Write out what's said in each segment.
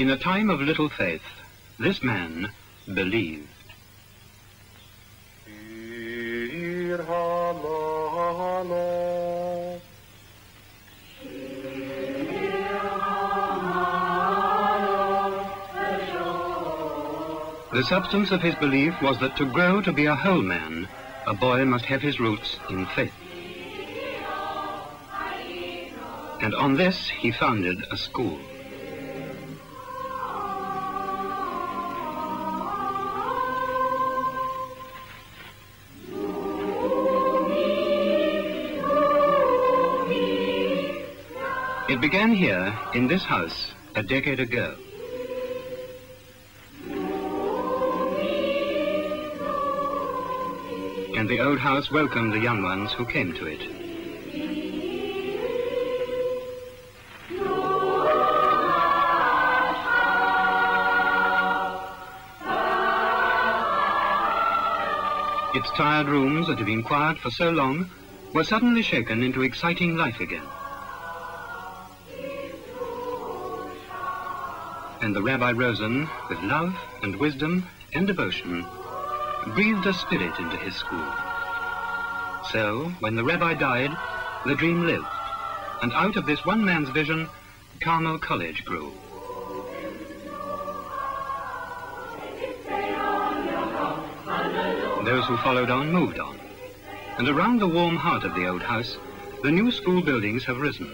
In a time of little faith, this man believed. The substance of his belief was that to grow to be a whole man, a boy must have his roots in faith. And on this he founded a school. It began here, in this house, a decade ago. And the old house welcomed the young ones who came to it. Its tired rooms that had been quiet for so long were suddenly shaken into exciting life again. And the Rabbi Rosen, with love and wisdom and devotion, breathed a spirit into his school. So, when the rabbi died, the dream lived, and out of this one man's vision, Carmel College grew. Those who followed on moved on, and around the warm heart of the old house, the new school buildings have risen.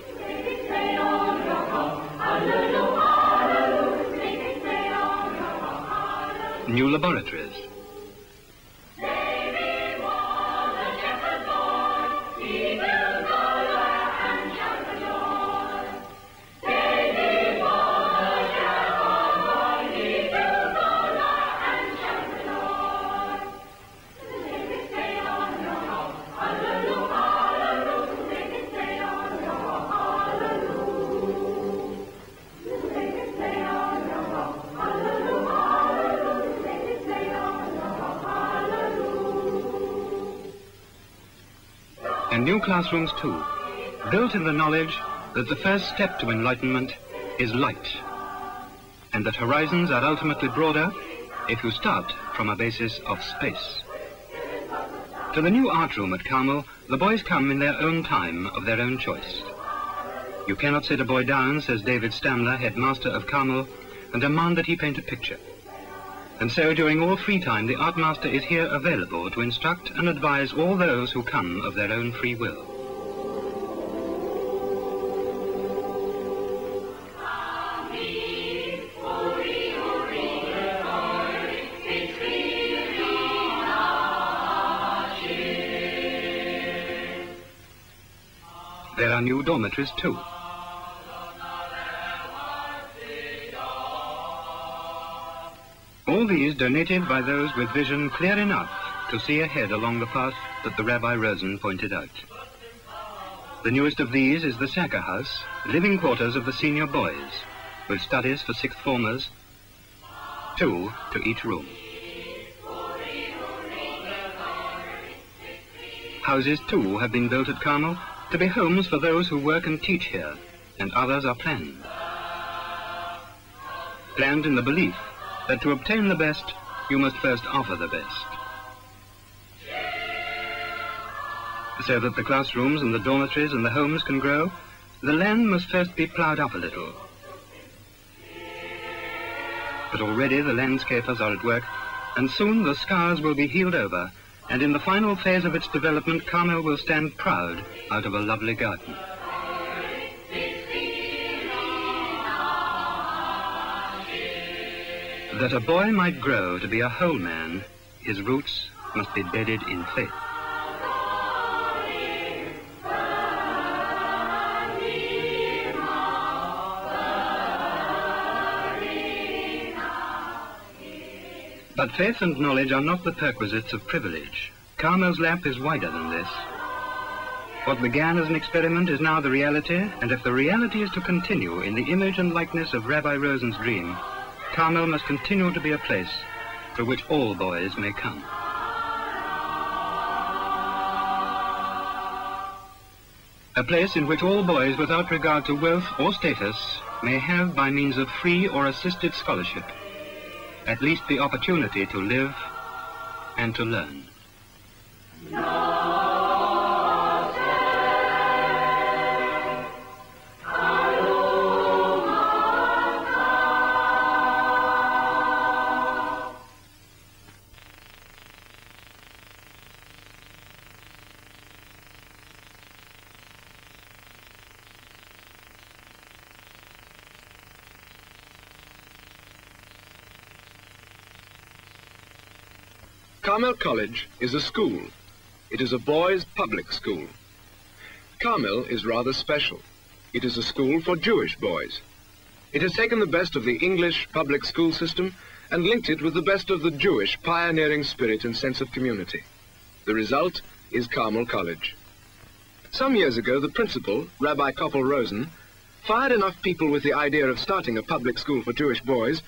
New laboratories, and new classrooms too, built in the knowledge that the first step to enlightenment is light, and that horizons are ultimately broader if you start from a basis of space. To the new art room at Carmel, the boys come in their own time, of their own choice. You cannot sit a boy down, says David Stamler, headmaster of Carmel, and demand that he paint a picture. And so during all free time, the art master is here available to instruct and advise all those who come of their own free will. There are new dormitories too. All these donated by those with vision clear enough to see ahead along the path that the Rabbi Rosen pointed out. The newest of these is the Sacker House, living quarters of the senior boys, with studies for sixth formers, two to each room. Houses, too, have been built at Carmel to be homes for those who work and teach here, and others are planned. Planned in the belief that to obtain the best, you must first offer the best. So that the classrooms and the dormitories and the homes can grow, the land must first be ploughed up a little. But already the landscapers are at work, and soon the scars will be healed over, and in the final phase of its development, Carmel will stand proud out of a lovely garden. That a boy might grow to be a whole man, his roots must be bedded in faith. But faith and knowledge are not the perquisites of privilege. Carmel's lap is wider than this. What began as an experiment is now the reality, and if the reality is to continue in the image and likeness of Rabbi Rosen's dream, Carmel must continue to be a place to which all boys may come. A place in which all boys, without regard to wealth or status, may have, by means of free or assisted scholarship, at least the opportunity to live and to learn. Carmel College is a school. It is a boys' public school. Carmel is rather special. It is a school for Jewish boys. It has taken the best of the English public school system and linked it with the best of the Jewish pioneering spirit and sense of community. The result is Carmel College. Some years ago, the principal, Rabbi Kopul Rosen, fired enough people with the idea of starting a public school for Jewish boys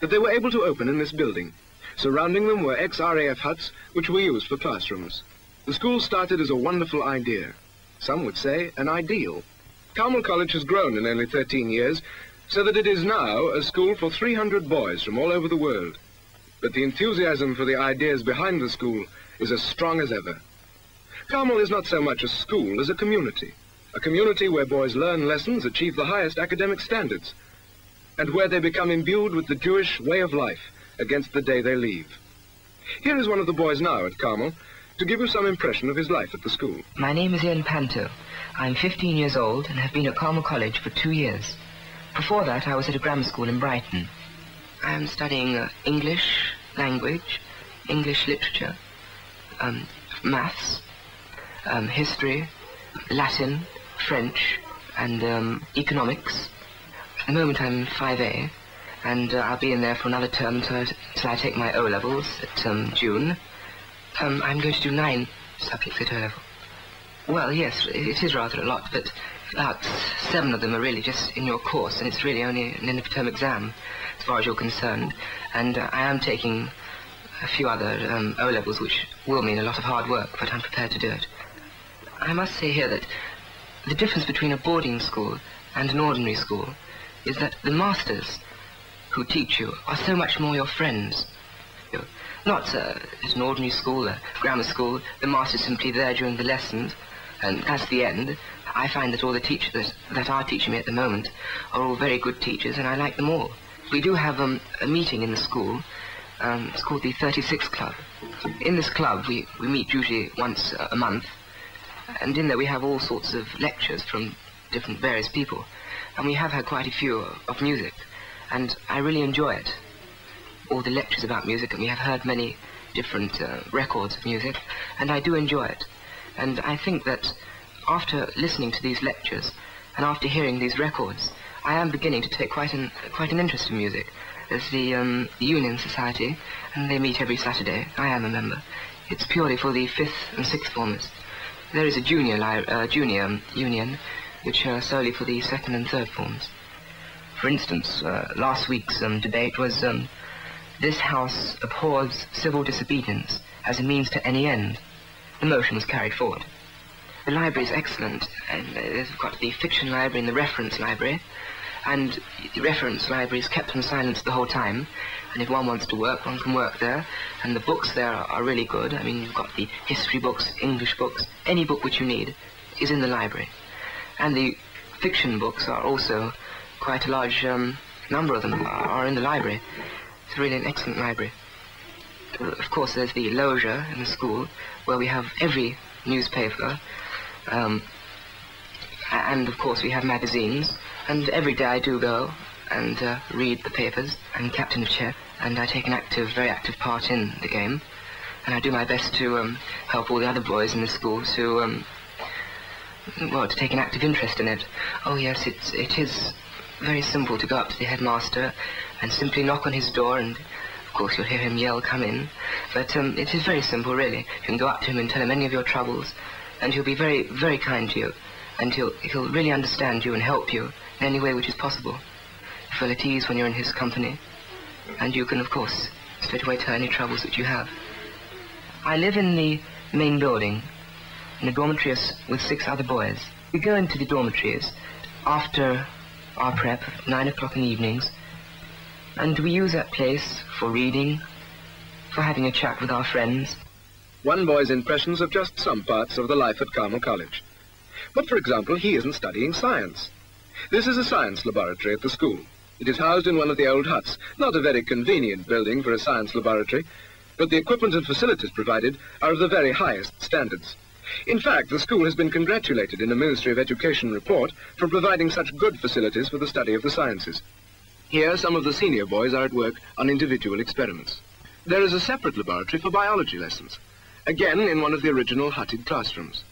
that they were able to open in this building. Surrounding them were ex-RAF huts, which we used for classrooms. The school started as a wonderful idea. Some would say an ideal. Carmel College has grown in only 13 years, so that it is now a school for 300 boys from all over the world. But the enthusiasm for the ideas behind the school is as strong as ever. Carmel is not so much a school as a community. A community where boys learn lessons, achieve the highest academic standards, and where they become imbued with the Jewish way of life against the day they leave. Here is one of the boys now at Carmel to give you some impression of his life at the school. My name is Ian Panto. I'm 15 years old and have been at Carmel College for two years. Before that, I was at a grammar school in Brighton. I am studying uh, English language, English literature, um, maths, um, history, Latin, French, and um, economics. At the moment, I'm 5A, and uh, I'll be in there for another term until I, until I take my O-levels at um, June. Um, I'm going to do nine subjects at O-level. Well, yes, it is rather a lot, but about seven of them are really just in your course, and it's really only an end-of-term exam, as far as you're concerned. And uh, I am taking a few other um, O-levels, which will mean a lot of hard work, but I'm prepared to do it. I must say here that the difference between a boarding school and an ordinary school is that the masters who teach you are so much more your friends. You're not uh, at an ordinary school, a grammar school, the master's simply there during the lessons, and that's the end. I find that all the teachers that are teaching me at the moment are all very good teachers, and I like them all. We do have um, a meeting in the school. Um, it's called the 36 Club. In this club, we, we meet usually once a month, and in there we have all sorts of lectures from different various people. And we have had quite a few of music and I really enjoy it. All the lectures about music, and we have heard many different uh, records of music, and I do enjoy it. And I think that after listening to these lectures and after hearing these records, I am beginning to take quite an quite an interest in music. There's the, um, Union Society, and they meet every Saturday. I am a member. It's purely for the fifth and sixth formers. There is a junior uh, junior um, union, which are solely for the second and third forms. For instance, uh, last week's um, debate was um, this House abhors civil disobedience as a means to any end. The motion was carried forward. The library is excellent, and there's got the fiction library and the reference library, and the reference library is kept on silence the whole time, and if one wants to work, one can work there, and the books there are, are really good. I mean, you've got the history books, English books, any book which you need is in the library. And the fiction books are also quite a large um, number of them are in the library. It's really an excellent library. Of course, there's the loggia in the school, where we have every newspaper, um, and of course we have magazines, and every day I do go and uh, read the papers. I'm captain of chess, and I take an active, very active part in the game, and I do my best to um, help all the other boys in the school to, um, well, to take an active interest in it. Oh yes, it's, it is very simple to go up to the headmaster and simply knock on his door and of course you'll hear him yell come in. But um, it is very simple really. You can go up to him and tell him any of your troubles and he'll be very very kind to you and he'll he'll really understand you and help you in any way which is possible. You feel at ease when you're in his company and you can of course straight away tell any troubles that you have. I live in the main building in a dormitory with six other boys. We go into the dormitories after our prep at 9 o'clock in the evenings, and we use that place for reading, for having a chat with our friends. One boy's impressions of just some parts of the life at Carmel College. But, for example, he isn't studying science. This is a science laboratory at the school. It is housed in one of the old huts, not a very convenient building for a science laboratory, but the equipment and facilities provided are of the very highest standards. In fact, the school has been congratulated in a Ministry of Education report for providing such good facilities for the study of the sciences. Here, some of the senior boys are at work on individual experiments. There is a separate laboratory for biology lessons, again in one of the original hutted classrooms.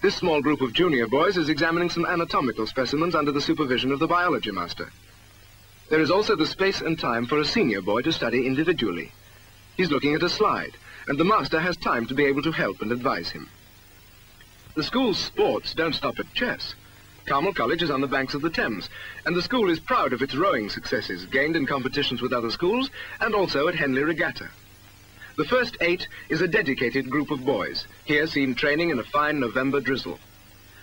This small group of junior boys is examining some anatomical specimens under the supervision of the biology master. There is also the space and time for a senior boy to study individually. He's looking at a slide, and the master has time to be able to help and advise him. The school's sports don't stop at chess. Carmel College is on the banks of the Thames, and the school is proud of its rowing successes, gained in competitions with other schools, and also at Henley Regatta. The first eight is a dedicated group of boys, here seen training in a fine November drizzle.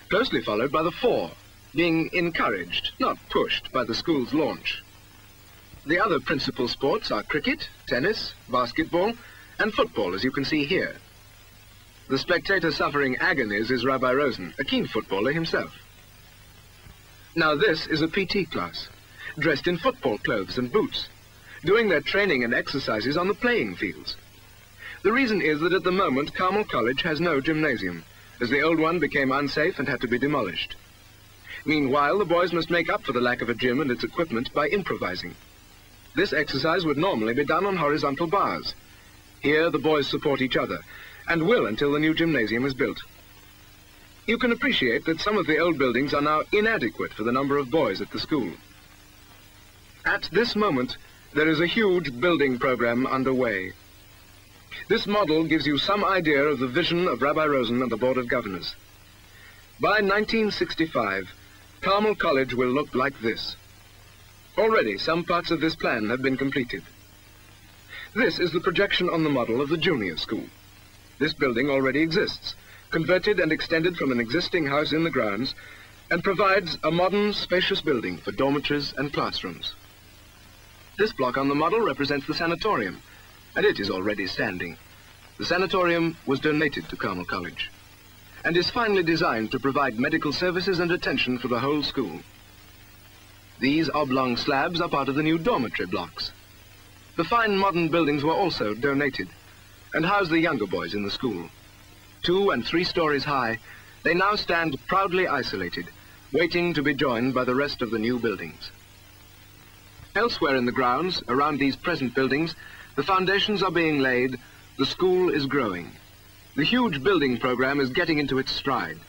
Closely followed by the four, being encouraged, not pushed, by the school's launch. The other principal sports are cricket, tennis, basketball, and football, as you can see here. The spectator suffering agonies is Rabbi Rosen, a keen footballer himself. Now this is a PT class, dressed in football clothes and boots, doing their training and exercises on the playing fields. The reason is that at the moment Carmel College has no gymnasium, as the old one became unsafe and had to be demolished. Meanwhile, the boys must make up for the lack of a gym and its equipment by improvising. This exercise would normally be done on horizontal bars. Here the boys support each other, and will until the new gymnasium is built. You can appreciate that some of the old buildings are now inadequate for the number of boys at the school. At this moment, there is a huge building program underway. This model gives you some idea of the vision of Rabbi Rosen and the Board of Governors. By 1965, Carmel College will look like this. Already, some parts of this plan have been completed. This is the projection on the model of the junior school. This building already exists, converted and extended from an existing house in the grounds, and provides a modern, spacious building for dormitories and classrooms. This block on the model represents the sanatorium, and it is already standing. The sanatorium was donated to Carmel College, and is finally designed to provide medical services and attention for the whole school. These oblong slabs are part of the new dormitory blocks. The fine modern buildings were also donated and house the younger boys in the school. Two and three stories high, they now stand proudly isolated, waiting to be joined by the rest of the new buildings. Elsewhere in the grounds, around these present buildings, the foundations are being laid, the school is growing. The huge building program is getting into its stride.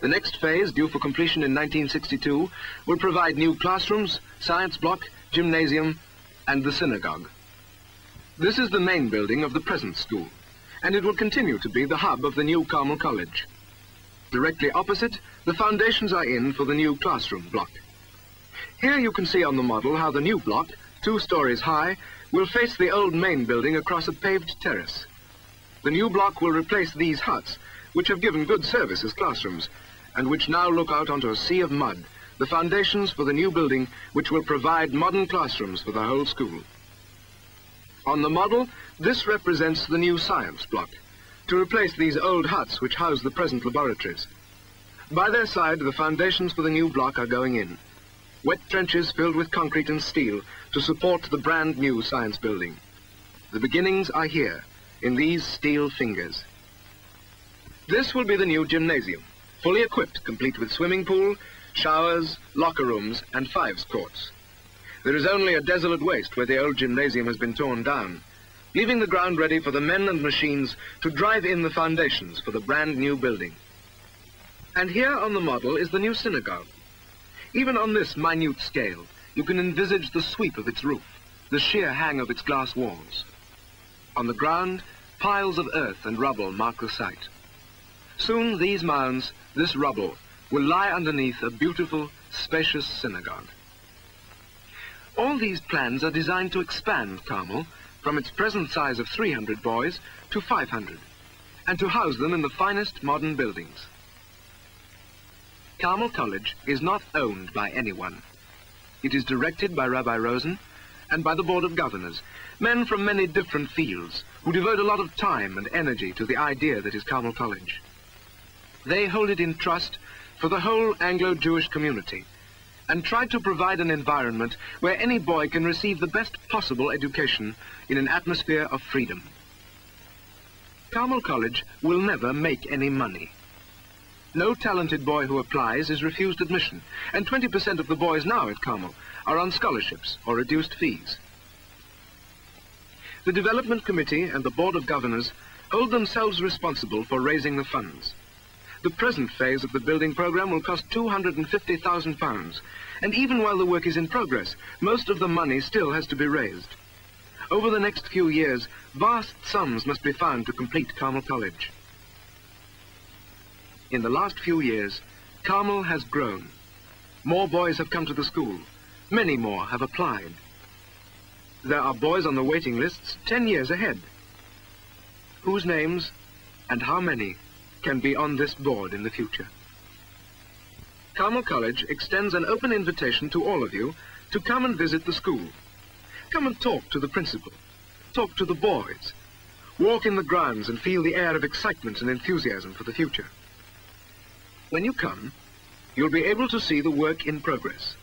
The next phase, due for completion in 1962, will provide new classrooms, science block, gymnasium, and the synagogue. This is the main building of the present school, and it will continue to be the hub of the new Carmel College. Directly opposite, the foundations are in for the new classroom block. Here you can see on the model how the new block, two stories high, will face the old main building across a paved terrace. The new block will replace these huts, which have given good service as classrooms, and which now look out onto a sea of mud, the foundations for the new building which will provide modern classrooms for the whole school. On the model, this represents the new science block, to replace these old huts which house the present laboratories. By their side, the foundations for the new block are going in. Wet trenches filled with concrete and steel to support the brand new science building. The beginnings are here, in these steel fingers. This will be the new gymnasium, fully equipped, complete with swimming pool, showers, locker rooms, and fives courts. There is only a desolate waste where the old gymnasium has been torn down, leaving the ground ready for the men and machines to drive in the foundations for the brand new building. And here on the model is the new synagogue. Even on this minute scale, you can envisage the sweep of its roof, the sheer hang of its glass walls. On the ground, piles of earth and rubble mark the site. Soon these mounds, this rubble, will lie underneath a beautiful, spacious synagogue. All these plans are designed to expand Carmel from its present size of 300 boys to 500, and to house them in the finest modern buildings. Carmel College is not owned by anyone. It is directed by Rabbi Rosen and by the Board of Governors, men from many different fields who devote a lot of time and energy to the idea that is Carmel College. They hold it in trust for the whole Anglo-Jewish community and try to provide an environment where any boy can receive the best possible education in an atmosphere of freedom. Carmel College will never make any money. No talented boy who applies is refused admission, and 20% of the boys now at Carmel are on scholarships or reduced fees. The Development Committee and the Board of Governors hold themselves responsible for raising the funds. The present phase of the building program will cost £250,000, and even while the work is in progress, most of the money still has to be raised. Over the next few years, vast sums must be found to complete Carmel College. In the last few years, Carmel has grown. More boys have come to the school. Many more have applied. There are boys on the waiting lists 10 years ahead. Whose names and how many can be on this board in the future? Carmel College extends an open invitation to all of you to come and visit the school. Come and talk to the principal. Talk to the boys. Walk in the grounds and feel the air of excitement and enthusiasm for the future. When you come, you'll be able to see the work in progress.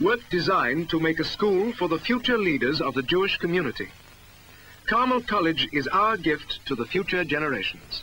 Work designed to make a school for the future leaders of the Jewish community. Carmel College is our gift to the future generations.